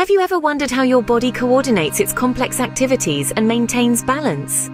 Have you ever wondered how your body coordinates its complex activities and maintains balance?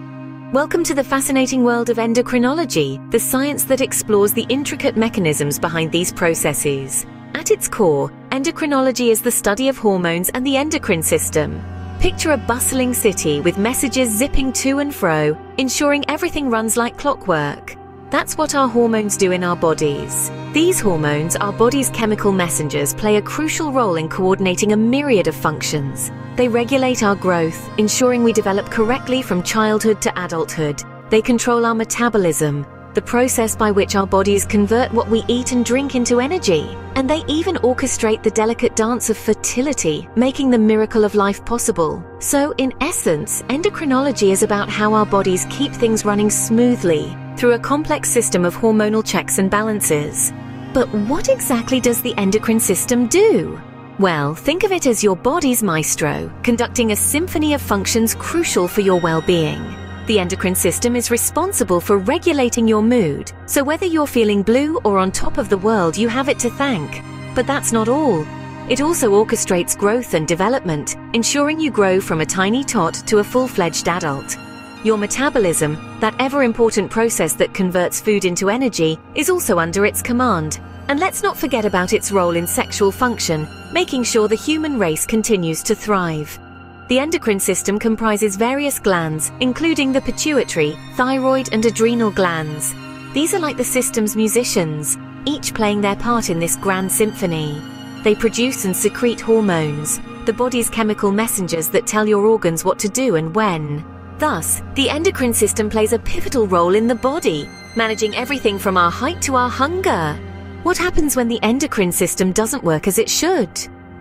Welcome to the fascinating world of endocrinology, the science that explores the intricate mechanisms behind these processes. At its core, endocrinology is the study of hormones and the endocrine system. Picture a bustling city with messages zipping to and fro, ensuring everything runs like clockwork. That's what our hormones do in our bodies. These hormones, our body's chemical messengers, play a crucial role in coordinating a myriad of functions. They regulate our growth, ensuring we develop correctly from childhood to adulthood. They control our metabolism, the process by which our bodies convert what we eat and drink into energy. And they even orchestrate the delicate dance of fertility, making the miracle of life possible. So, in essence, endocrinology is about how our bodies keep things running smoothly through a complex system of hormonal checks and balances. But what exactly does the endocrine system do? Well, think of it as your body's maestro, conducting a symphony of functions crucial for your well-being. The endocrine system is responsible for regulating your mood, so whether you're feeling blue or on top of the world, you have it to thank. But that's not all. It also orchestrates growth and development, ensuring you grow from a tiny tot to a full-fledged adult. Your metabolism, that ever important process that converts food into energy, is also under its command. And let's not forget about its role in sexual function, making sure the human race continues to thrive. The endocrine system comprises various glands, including the pituitary, thyroid, and adrenal glands. These are like the system's musicians, each playing their part in this grand symphony. They produce and secrete hormones, the body's chemical messengers that tell your organs what to do and when. Thus, the endocrine system plays a pivotal role in the body, managing everything from our height to our hunger. What happens when the endocrine system doesn't work as it should?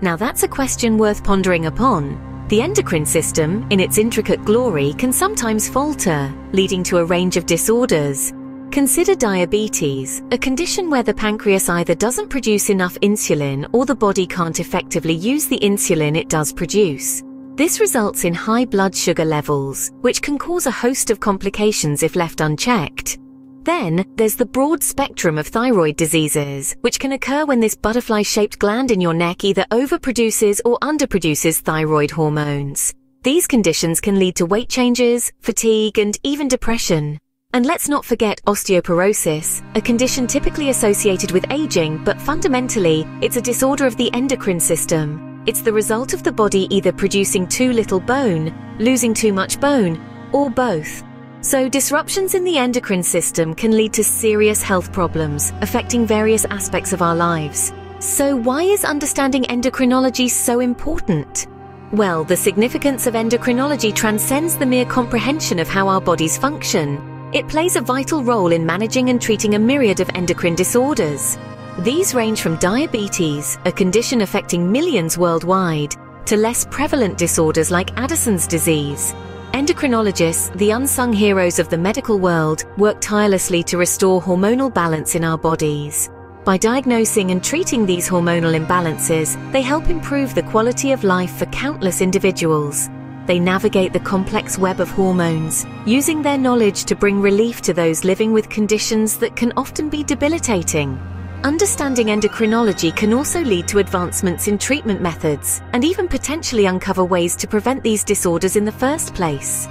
Now that's a question worth pondering upon. The endocrine system, in its intricate glory, can sometimes falter, leading to a range of disorders. Consider diabetes, a condition where the pancreas either doesn't produce enough insulin or the body can't effectively use the insulin it does produce. This results in high blood sugar levels, which can cause a host of complications if left unchecked. Then, there's the broad spectrum of thyroid diseases, which can occur when this butterfly-shaped gland in your neck either overproduces or underproduces thyroid hormones. These conditions can lead to weight changes, fatigue, and even depression. And let's not forget osteoporosis, a condition typically associated with aging, but fundamentally, it's a disorder of the endocrine system. It's the result of the body either producing too little bone, losing too much bone, or both. So disruptions in the endocrine system can lead to serious health problems, affecting various aspects of our lives. So why is understanding endocrinology so important? Well, the significance of endocrinology transcends the mere comprehension of how our bodies function. It plays a vital role in managing and treating a myriad of endocrine disorders. These range from diabetes, a condition affecting millions worldwide, to less prevalent disorders like Addison's disease. Endocrinologists, the unsung heroes of the medical world, work tirelessly to restore hormonal balance in our bodies. By diagnosing and treating these hormonal imbalances, they help improve the quality of life for countless individuals. They navigate the complex web of hormones, using their knowledge to bring relief to those living with conditions that can often be debilitating. Understanding endocrinology can also lead to advancements in treatment methods and even potentially uncover ways to prevent these disorders in the first place.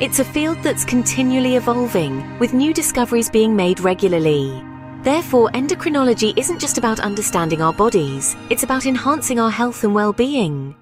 It's a field that's continually evolving, with new discoveries being made regularly. Therefore, endocrinology isn't just about understanding our bodies, it's about enhancing our health and well-being.